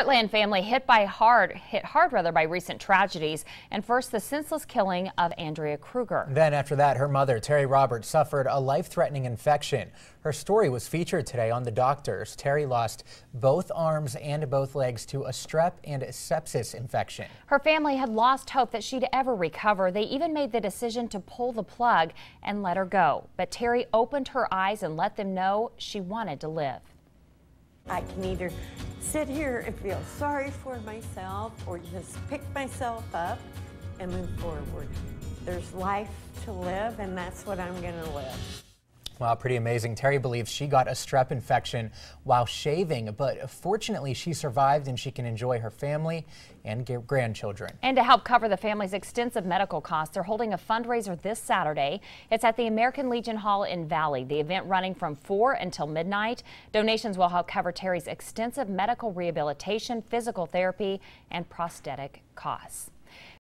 Heartland family hit by hard, hit hard rather by recent tragedies, and first the senseless killing of Andrea Kruger. Then after that, her mother, Terry Roberts, suffered a life-threatening infection. Her story was featured today on The Doctors. Terry lost both arms and both legs to a strep and sepsis infection. Her family had lost hope that she'd ever recover. They even made the decision to pull the plug and let her go. But Terry opened her eyes and let them know she wanted to live. I can either sit here and feel sorry for myself or just pick myself up and move forward. There's life to live, and that's what I'm going to live. Wow, pretty amazing. Terry believes she got a strep infection while shaving, but fortunately she survived and she can enjoy her family and grandchildren. And to help cover the family's extensive medical costs, they're holding a fundraiser this Saturday. It's at the American Legion Hall in Valley. The event running from 4 until midnight. Donations will help cover Terry's extensive medical rehabilitation, physical therapy, and prosthetic costs.